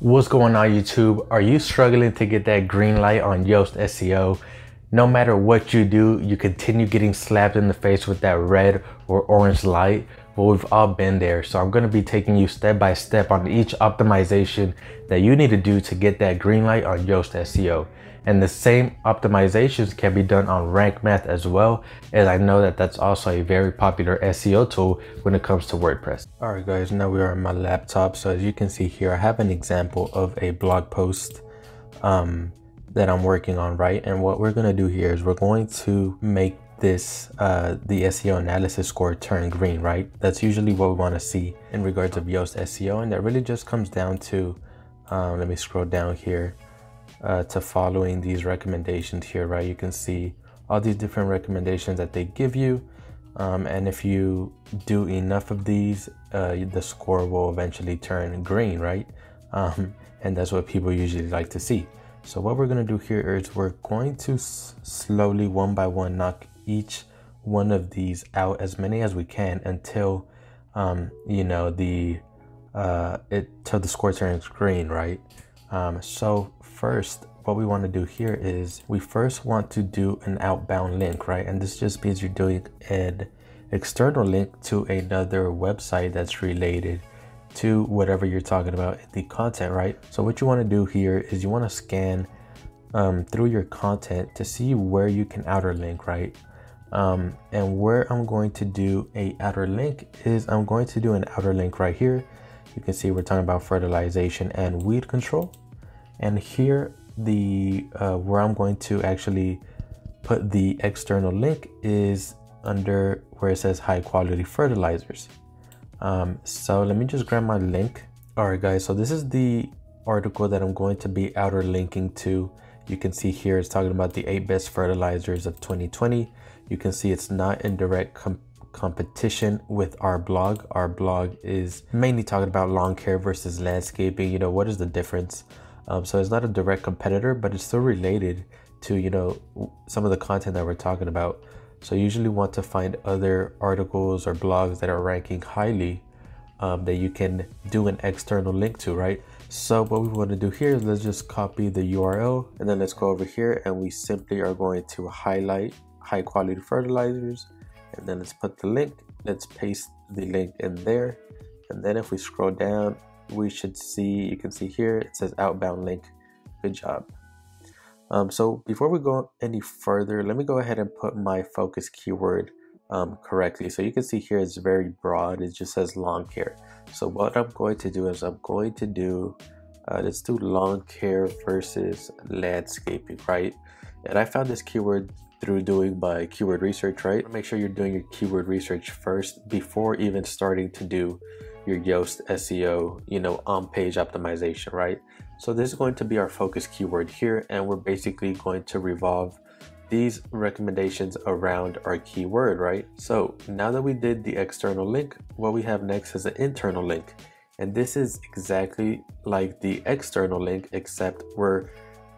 What's going on YouTube? Are you struggling to get that green light on Yoast SEO? No matter what you do, you continue getting slapped in the face with that red or orange light. Well, we've all been there. So I'm gonna be taking you step by step on each optimization that you need to do to get that green light on Yoast SEO. And the same optimizations can be done on Rank Math as well, as I know that that's also a very popular SEO tool when it comes to WordPress. All right guys, now we are on my laptop. So as you can see here, I have an example of a blog post um, that I'm working on, right? And what we're gonna do here is we're going to make this, uh, the SEO analysis score turn green, right? That's usually what we wanna see in regards of Yoast SEO. And that really just comes down to, um, let me scroll down here uh, to following these recommendations here, right? You can see all these different recommendations that they give you. Um, and if you do enough of these, uh, the score will eventually turn green, right? Um, and that's what people usually like to see. So what we're gonna do here is we're going to slowly, one by one, knock each one of these out as many as we can until, um, you know, the, uh, it, till the score turns green, right? Um, so first, what we want to do here is we first want to do an outbound link, right? And this just means you're doing an external link to another website that's related to whatever you're talking about the content, right? So what you want to do here is you want to scan um, through your content to see where you can outer link, right? Um, and where I'm going to do a outer link is I'm going to do an outer link right here. You can see we're talking about fertilization and weed control. And here, the uh, where I'm going to actually put the external link is under where it says high quality fertilizers. Um, so let me just grab my link. All right, guys, so this is the article that I'm going to be outer linking to. You can see here it's talking about the eight best fertilizers of 2020. You can see it's not in direct com competition with our blog. Our blog is mainly talking about lawn care versus landscaping. You know, what is the difference? Um, so it's not a direct competitor, but it's still related to, you know, some of the content that we're talking about. So you usually want to find other articles or blogs that are ranking highly um, that you can do an external link to, right? So what we want to do here is let's just copy the URL and then let's go over here and we simply are going to highlight high quality fertilizers and then let's put the link. Let's paste the link in there. And then if we scroll down, we should see, you can see here, it says outbound link. Good job. Um, so before we go any further, let me go ahead and put my focus keyword um, correctly. So you can see here it's very broad. It just says lawn care. So what I'm going to do is I'm going to do, uh, let's do lawn care versus landscaping, right? And I found this keyword through doing my keyword research, right? Make sure you're doing your keyword research first before even starting to do your Yoast SEO, you know, on page optimization, right? So this is going to be our focus keyword here, and we're basically going to revolve these recommendations around our keyword, right? So now that we did the external link, what we have next is an internal link. And this is exactly like the external link, except we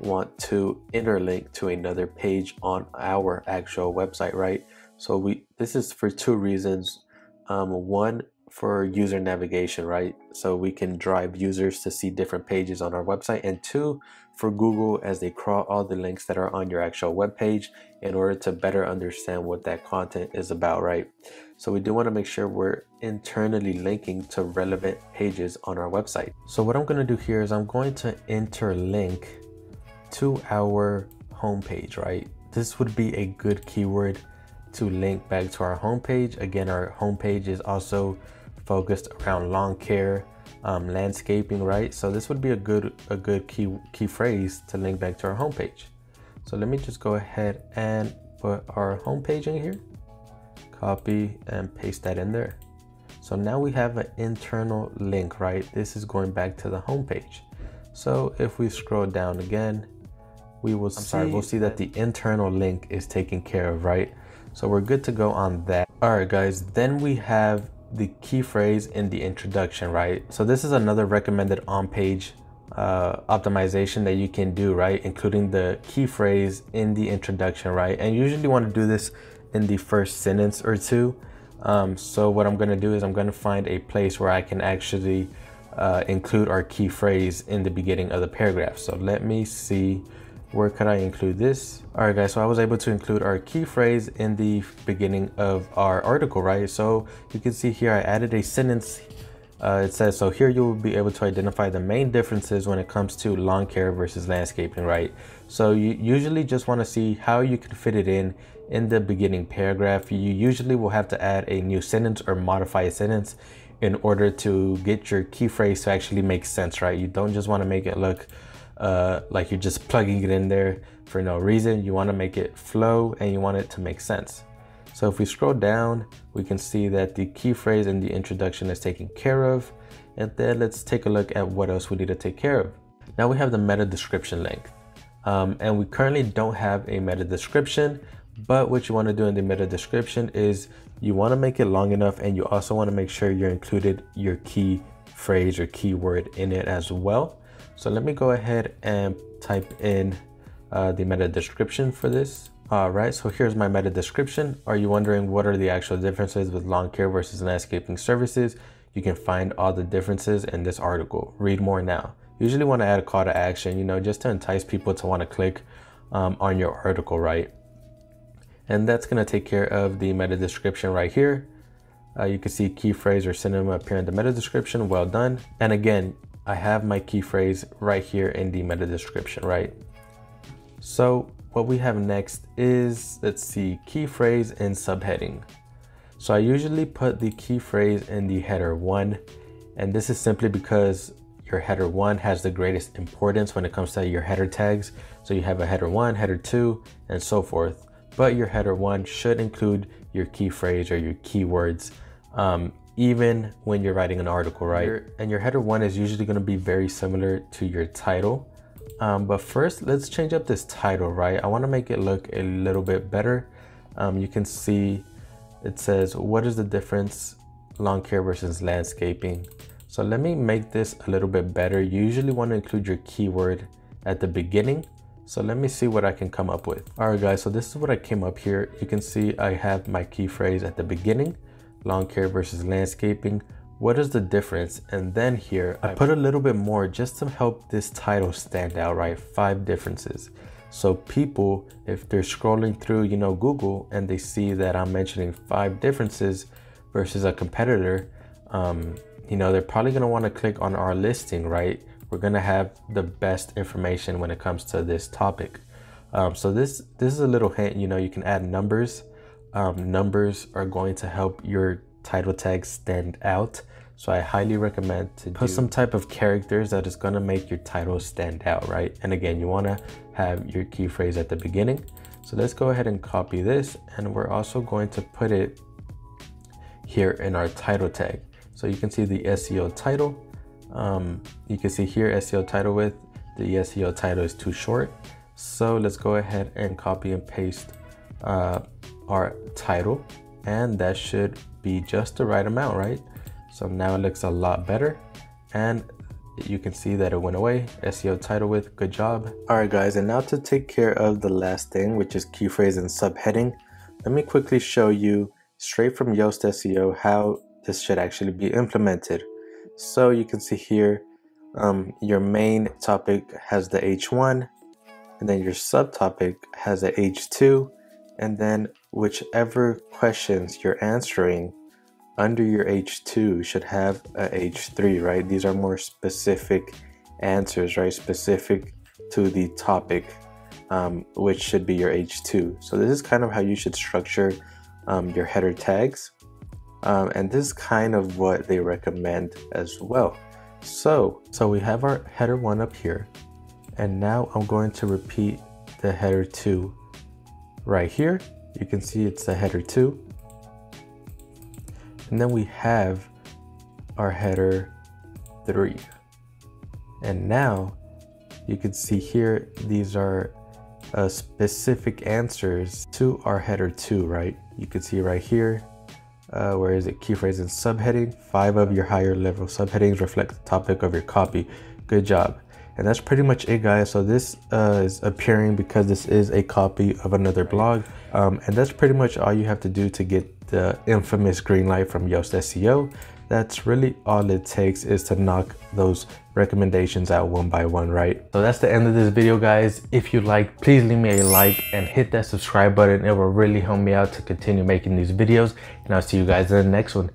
want to interlink to another page on our actual website, right? So we this is for two reasons. Um, one, for user navigation, right? So we can drive users to see different pages on our website. And two, for Google as they crawl all the links that are on your actual web page in order to better understand what that content is about, right? So we do want to make sure we're internally linking to relevant pages on our website. So what I'm going to do here is I'm going to interlink to our homepage, right? This would be a good keyword to link back to our homepage. Again, our homepage is also focused around lawn care, um, landscaping, right? So this would be a good a good key key phrase to link back to our homepage. So let me just go ahead and put our homepage in here, copy and paste that in there. So now we have an internal link, right? This is going back to the homepage. So if we scroll down again, we will I'm see, sorry, we'll see that the internal link is taken care of, right? So we're good to go on that. All right, guys, then we have the key phrase in the introduction, right? So this is another recommended on-page uh, optimization that you can do, right? Including the key phrase in the introduction, right? And usually want to do this in the first sentence or two. Um, so what I'm going to do is I'm going to find a place where I can actually uh, include our key phrase in the beginning of the paragraph. So let me see where could I include this? All right, guys, so I was able to include our key phrase in the beginning of our article, right? So you can see here, I added a sentence. Uh, it says, so here you will be able to identify the main differences when it comes to lawn care versus landscaping, right? So you usually just wanna see how you can fit it in in the beginning paragraph. You usually will have to add a new sentence or modify a sentence in order to get your key phrase to actually make sense, right? You don't just wanna make it look uh, like you're just plugging it in there for no reason. You want to make it flow and you want it to make sense. So if we scroll down, we can see that the key phrase in the introduction is taken care of. And then let's take a look at what else we need to take care of. Now we have the meta description length. Um, and we currently don't have a meta description, but what you want to do in the meta description is you want to make it long enough and you also want to make sure you're included your key phrase or keyword in it as well. So let me go ahead and type in uh, the meta description for this. All right, so here's my meta description. Are you wondering what are the actual differences with lawn care versus landscaping services? You can find all the differences in this article. Read more now. Usually want to add a call to action, you know, just to entice people to want to click um, on your article, right? And that's going to take care of the meta description right here. Uh, you can see key phrase or synonym appear in the meta description. Well done. And again, I have my key phrase right here in the meta description, right? So what we have next is, let's see, key phrase and subheading. So I usually put the key phrase in the header one, and this is simply because your header one has the greatest importance when it comes to your header tags. So you have a header one, header two, and so forth. But your header one should include your key phrase or your keywords. Um, even when you're writing an article, right? Your, and your header one is usually going to be very similar to your title. Um, but first, let's change up this title, right? I want to make it look a little bit better. Um, you can see it says, what is the difference lawn care versus landscaping? So let me make this a little bit better. You usually want to include your keyword at the beginning. So let me see what I can come up with. All right, guys, so this is what I came up here. You can see I have my key phrase at the beginning lawn care versus landscaping. What is the difference? And then here, I put a little bit more just to help this title stand out, right? Five differences. So people, if they're scrolling through, you know, Google and they see that I'm mentioning five differences versus a competitor, um, you know, they're probably gonna wanna click on our listing, right? We're gonna have the best information when it comes to this topic. Um, so this this is a little hint, you know, you can add numbers um, numbers are going to help your title tag stand out. So I highly recommend to put some type of characters that is going to make your title stand out, right? And again, you want to have your key phrase at the beginning. So let's go ahead and copy this and we're also going to put it here in our title tag. So you can see the SEO title. Um, you can see here SEO title width. The SEO title is too short. So let's go ahead and copy and paste uh, our title and that should be just the right amount, right? So now it looks a lot better and you can see that it went away. SEO title width, good job. All right guys, and now to take care of the last thing, which is key phrase and subheading, let me quickly show you straight from Yoast SEO how this should actually be implemented. So you can see here, um, your main topic has the H1, and then your subtopic has a H2, and then whichever questions you're answering under your H2 should have a H3, right? These are more specific answers, right? Specific to the topic, um, which should be your H2. So this is kind of how you should structure um, your header tags. Um, and this is kind of what they recommend as well. So, so we have our header one up here. And now I'm going to repeat the header two right here. You can see it's a header two. And then we have our header three. And now you can see here, these are uh, specific answers to our header two, right? You can see right here, uh, where is it? Key phrase and subheading. Five of your higher level subheadings reflect the topic of your copy. Good job. And that's pretty much it guys. So this uh, is appearing because this is a copy of another blog. Um, and that's pretty much all you have to do to get the infamous green light from Yoast SEO. that's really all it takes is to knock those recommendations out one by one, right? So that's the end of this video, guys. If you like, please leave me a like and hit that subscribe button. It will really help me out to continue making these videos. And I'll see you guys in the next one.